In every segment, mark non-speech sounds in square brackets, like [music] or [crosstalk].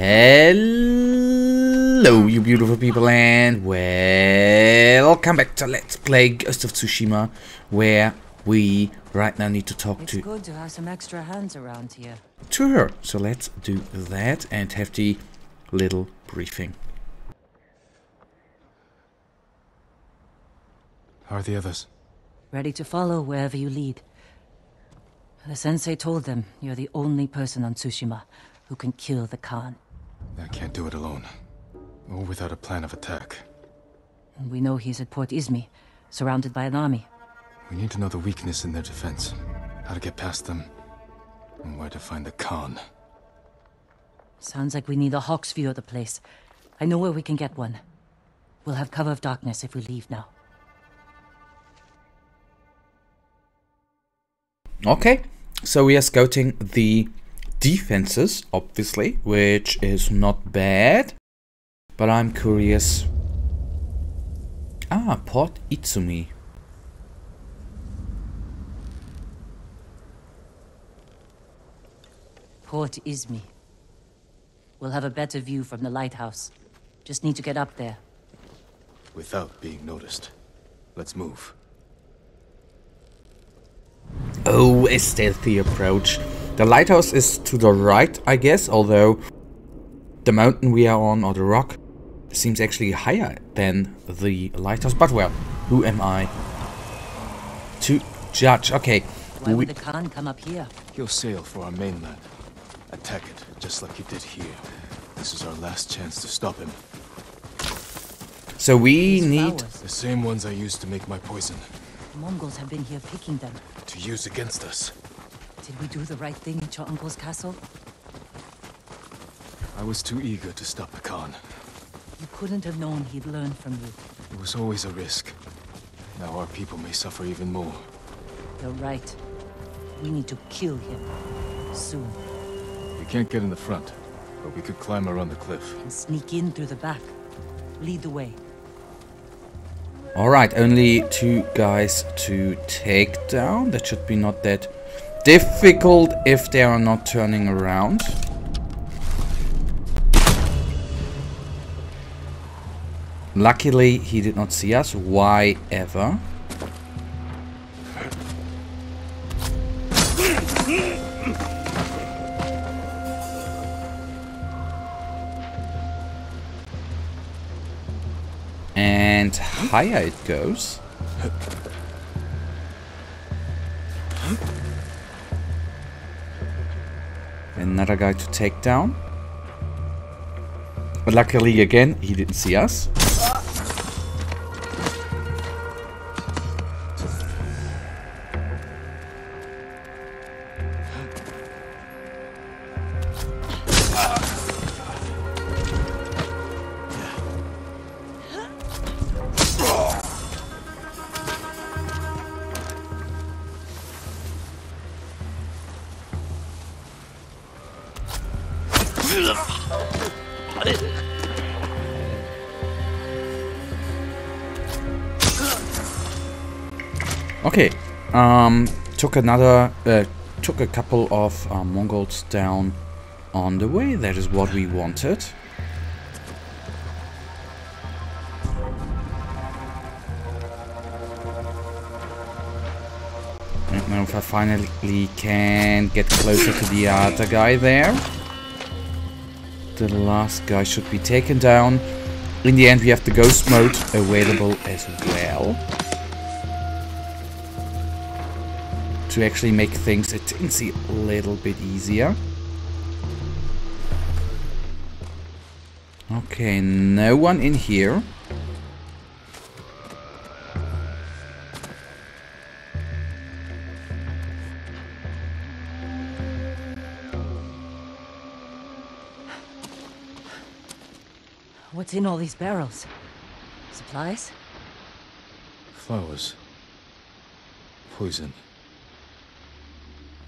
Hello, you beautiful people, and welcome back to Let's Play Ghost of Tsushima, where we right now need to talk It's to good to have some extra hands around here. to her. So let's do that and have the little briefing. How are the others? Ready to follow wherever you lead. The sensei told them you're the only person on Tsushima who can kill the Khan. I can't do it alone. Or without a plan of attack. And we know he's at Port Izumi, surrounded by an army. We need to know the weakness in their defense, how to get past them, and where to find the Khan. Sounds like we need a hawk's view of the place. I know where we can get one. We'll have cover of darkness if we leave now. Okay, so we are scouting the defenses, obviously, which is not bad. But I'm curious. Ah, Port Itsumi. Port Izmi. We'll have a better view from the lighthouse. Just need to get up there. Without being noticed. Let's move. Oh, a stealthy approach. The lighthouse is to the right, I guess, although the mountain we are on, or the rock, seems actually higher than the lighthouse. But well, who am I to judge? Okay, Why would the Khan come up here? He'll sail for our mainland. Attack it, just like you did here. This is our last chance to stop him. so we These need... flowers. The same ones I used to make my poison. The Mongols have been here picking them. To use against us. Did we do the right thing at your uncle's castle? I was too eager to stop the Khan. You couldn't have known he'd learn from you. It was always a risk. Now our people may suffer even more. You're right. We need to kill him. Soon. We can't get in the front, but we could climb around the cliff. And sneak in through the back. Lead the way. Alright, only two guys to take down. That should be not that difficult if they are not turning around. Luckily, he did not see us. Why ever? And higher it goes. Another guy to take down. But luckily again, he didn't see us. Okay, um, took another, uh, took a couple of uh, Mongols down on the way. That is what we wanted. I don't know if I finally can get closer to the other guy there. The last guy should be taken down. In the end, we have the ghost mode available as well. to actually make things a teensy little bit easier. Okay, no one in here. What's in all these barrels? Supplies? Flowers. Poison.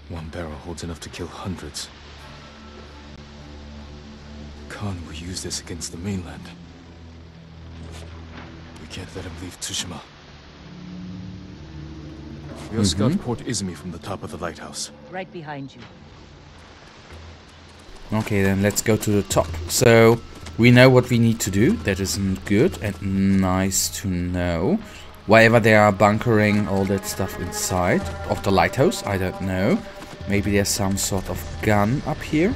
One barrel holds enough to kill hundreds. Khan will use this against the mainland. We can't let him leave Tsushima. We'll mm-hmm. scout Port Izumi from the top of the lighthouse. Right behind you. Okay, then let's go to the top. So, we know what we need to do. That is good and nice to know. Wherever they are bunkering all that stuff inside of the lighthouse, I don't know. Maybe there's some sort of gun up here.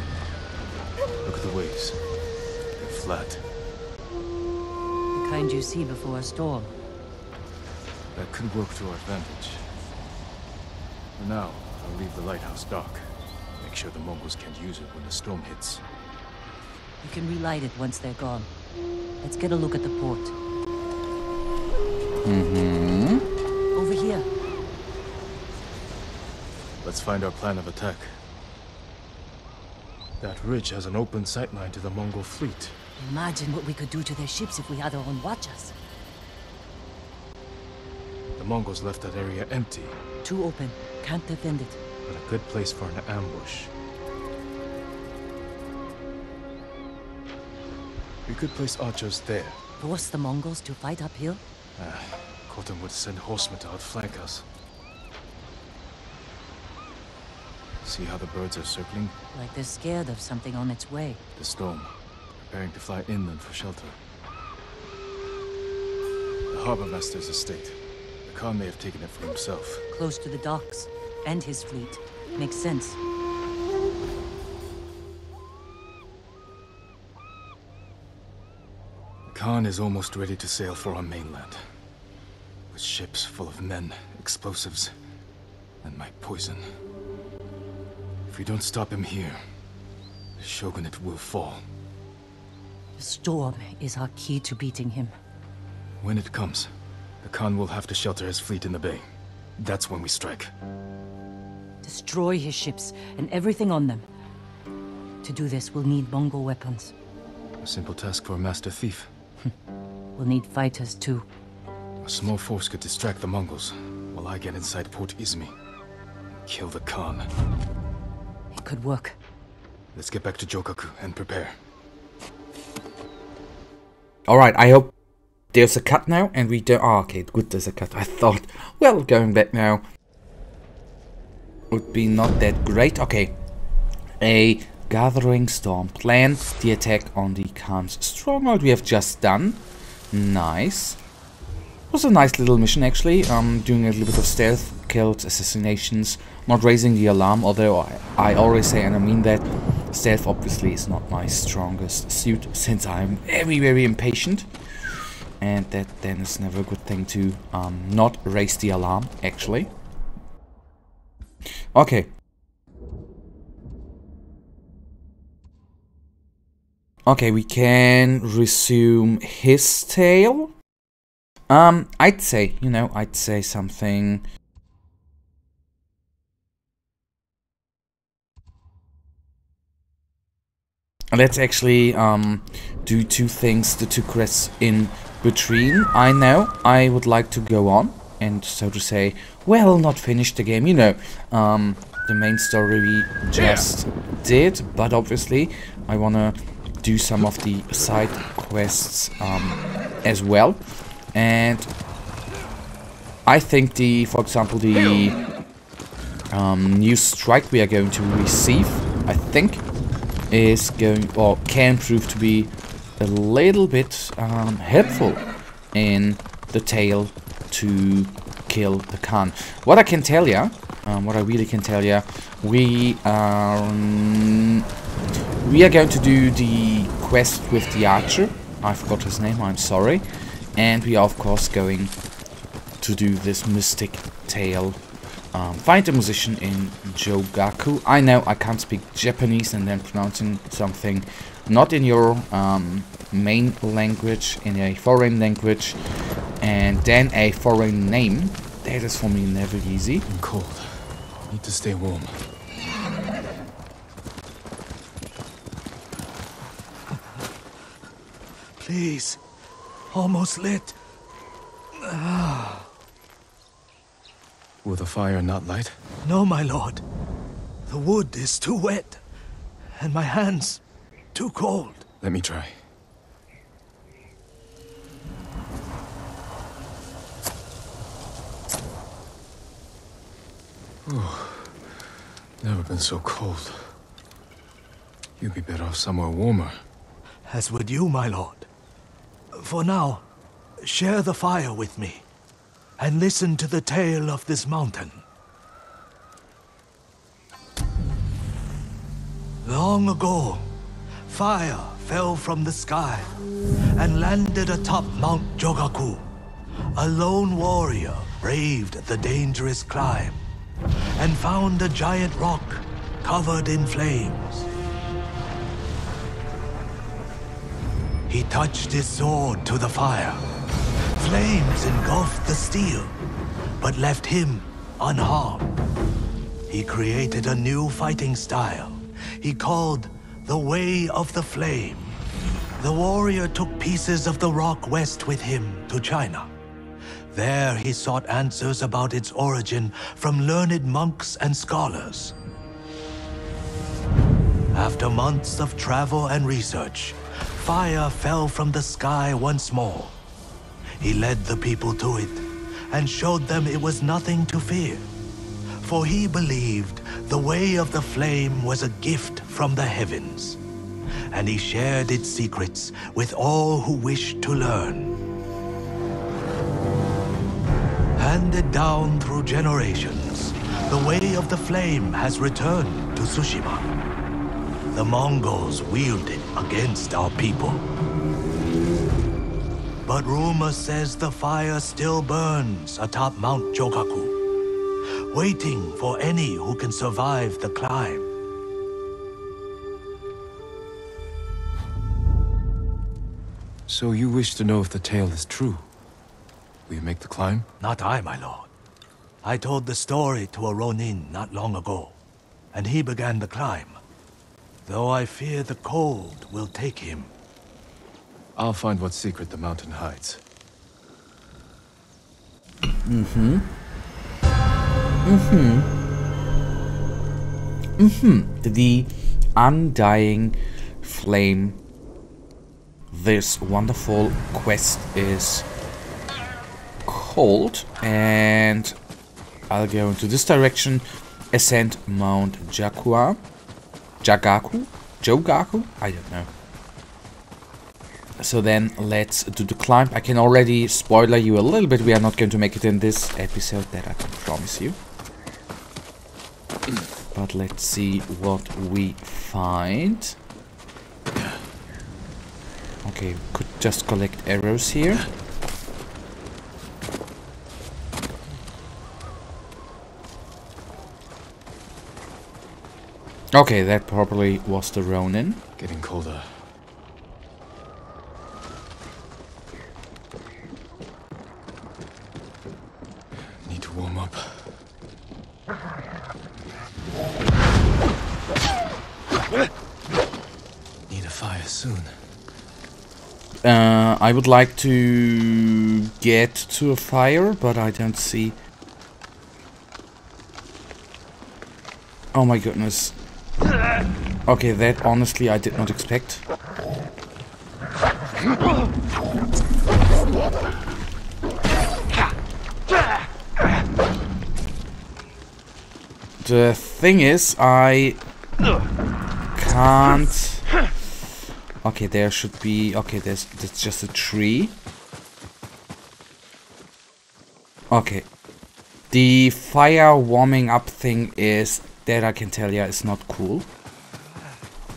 Look at the waves. They're flat. The kind you see before a storm. That could work to our advantage. For now, I'll leave the lighthouse dark. Make sure the Mongols can't use it when the storm hits. You can relight it once they're gone. Let's get a look at the port. Mm-hmm. Over here. Let's find our plan of attack. That ridge has an open sightline to the Mongol fleet. Imagine what we could do to their ships if we had our own watchers. The Mongols left that area empty, Too open. Can't defend it. but a good place for an ambush. We could place archers there. Force the Mongols to fight uphill? Ah, Khotun would send horsemen to outflank us. See how the birds are circling? Like they're scared of something on its way. The storm. Preparing to fly inland for shelter. The harbor master's estate. The Khan may have taken it for himself. Close to the docks. And his fleet. Makes sense. Khan is almost ready to sail for our mainland. With ships full of men, explosives, and my poison. If we don't stop him here, the shogunate will fall. The storm is our key to beating him. When it comes, the Khan will have to shelter his fleet in the bay. That's when we strike. Destroy his ships and everything on them. To do this, we'll need Mongol weapons. A simple task for a master thief. [laughs] We'll need fighters too. A small force could distract the Mongols, while I get inside Port Izumi. Kill the Khan. It could work. Let's get back to Jogaku and prepare. Alright, I hope there's a cut now and we don't... Oh, ah, okay, good there's a cut. I thought, well, going back now would be not that great. Okay, a gathering storm. Plan the attack on the Khan's stronghold we have just done. Nice. Was a nice little mission actually. Um, doing a little bit of stealth, killed, assassinations, not raising the alarm. Although I, I always say, and I mean that, stealth obviously is not my strongest suit [laughs] since I'm very very impatient, and that then is never a good thing to um, not raise the alarm actually. Okay. Okay, we can resume his tale. Um, I'd say, you know, I'd say something. Let's actually um, do two things, the two quests in between. I know I would like to go on and so to say, well, not finish the game, you know. Um, the main story we just did, but obviously I wanna do some of the side quests um, as well. And I think the, for example, the um, new strike we are going to receive, I think, is going or can prove to be a little bit um, helpful in the tale to kill the Khan. What I can tell ya, um, what I really can tell ya, we are we are going to do the quest with the archer. I forgot his name. I'm sorry. And we are of course going to do this mystic tale. Um, find a musician in Jogaku. I know I can't speak Japanese and then pronouncing something not in your um, main language, in a foreign language, and then a foreign name. That is for me never easy. I'm cold. Need to stay warm. Please. Almost lit. Ah. Will the fire not light? No, my lord. The wood is too wet. And my hands too cold. Let me try. Whew. Never been so cold. You'd be better off somewhere warmer. As would you, my lord. For now, share the fire with me, and listen to the tale of this mountain. Long ago, fire fell from the sky and landed atop Mount Jogaku. A lone warrior braved the dangerous climb and found a giant rock covered in flames. He touched his sword to the fire. Flames engulfed the steel, but left him unharmed. He created a new fighting style he called the Way of the Flame. The warrior took pieces of the rock west with him to China. There he sought answers about its origin from learned monks and scholars. After months of travel and research, fire fell from the sky once more. He led the people to it and showed them it was nothing to fear. For he believed the way of the flame was a gift from the heavens, and he shared its secrets with all who wished to learn. Handed down through generations, the way of the flame has returned to Tsushima. The Mongols wield it against our people. But rumor says the fire still burns atop Mount Jogaku, waiting for any who can survive the climb. So you wish to know if the tale is true? Will you make the climb? Not I, my lord. I told the story to a Ronin not long ago, and he began the climb. Though I fear the cold will take him. I'll find what secret the mountain hides. Mhm. Mhm. Mhm. The undying flame. This wonderful quest is called, and I'll go into this direction. Ascend Mount Jakua. Jagaku? Jogaku? I don't know. So then let's do the climb. I can already spoiler you a little bit. We are not going to make it in this episode, that I can promise you. But let's see what we find. Okay, could just collect arrows here. Okay, that probably was the Ronin. Getting colder. Need to warm up. Need a fire soon. Uh, I would like to get to a fire, but I don't see... Oh my goodness. Okay, that honestly I did not expect. The thing is, I can't... Okay, there should be... Okay, there's, that's just a tree. Okay. The fire warming up thing is, that I can tell you, is not cool.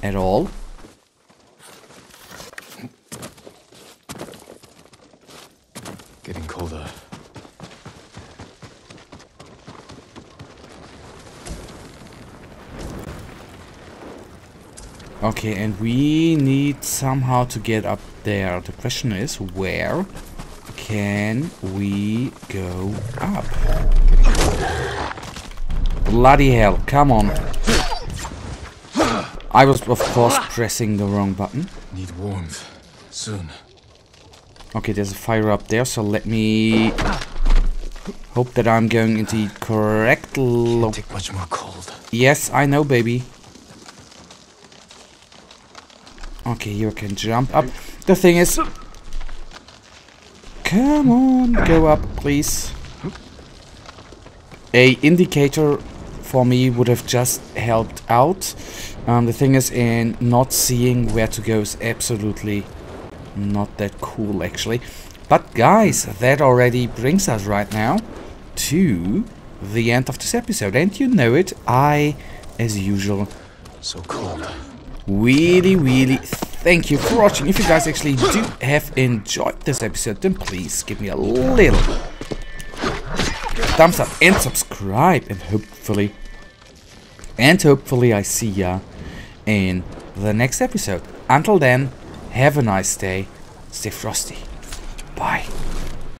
At all. Getting colder. Okay, and we need somehow to get up there. The question is, where can we go up? Bloody hell, come on. I was, of course, pressing the wrong button. Need warmth. Soon. Okay, there's a fire up there, so let me hope that I'm going into the correct lo- Take much more cold. Yes, I know, baby. Okay, you can jump up. The thing is... Come on, go up, please. A indicator for me would have just helped out. Um, the thing is, in not seeing where to go is absolutely not that cool, actually. But guys, that already brings us right now to the end of this episode. And you know it, I, as usual, So cold. really, really thank you for watching. If you guys actually do have enjoyed this episode, then please give me a little thumbs up and subscribe. And hopefully, and hopefully I see ya in the next episode. Until then, have a nice day. Stay frosty. Bye.